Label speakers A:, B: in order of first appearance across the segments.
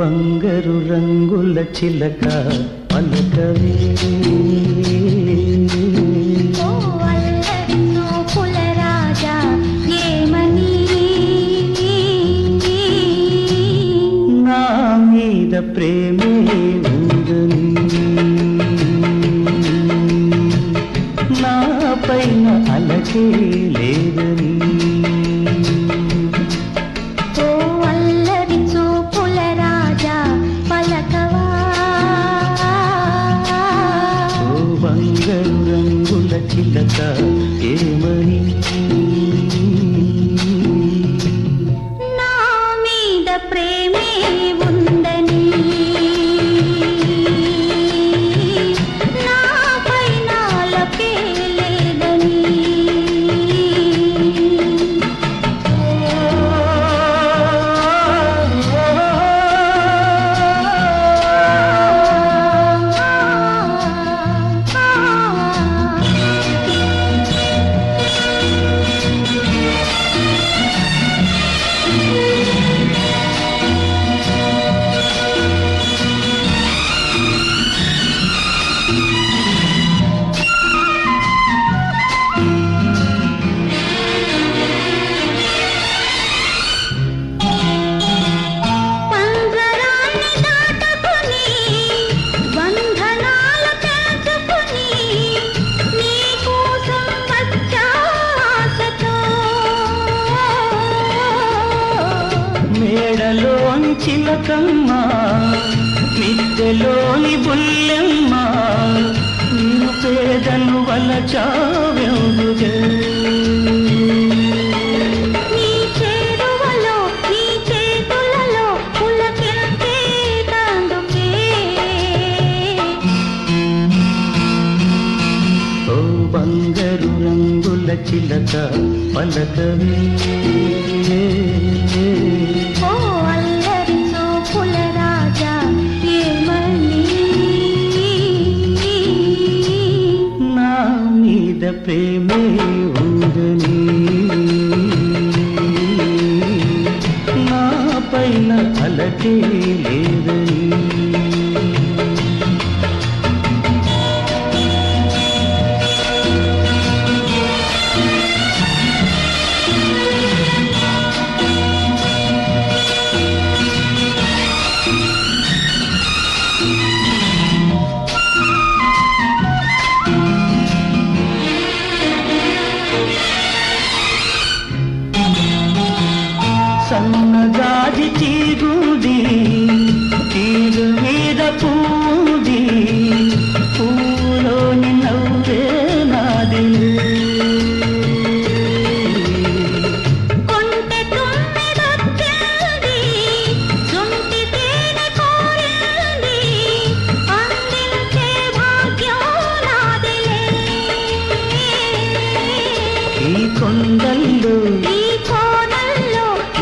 A: బంగారు రంగుల చిలక పలకవే. నా మీద ప్రేమే ఉందని. నా పైన అలకే లేదని. రంగుల చిలక చిలకమ్మ మిద్దెలోని బుల్లెమ్మ నేను పేదను ఓ బంగారు రంగుల చిలక పలకవే. ప్రేమే ఉందని నా పైన అలకే సన్నగాజి తీగుది తీరు మీద పూది పూలోని నవ్వే నాది.
B: కొంటె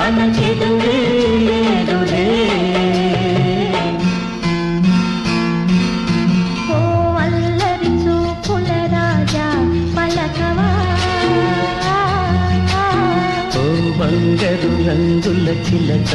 A: మన చెదురే లేదులే.
B: ఓ అల్లరి చూపుల రాజా పలకవా?
A: ఓ బంగారు రంగుల చిలక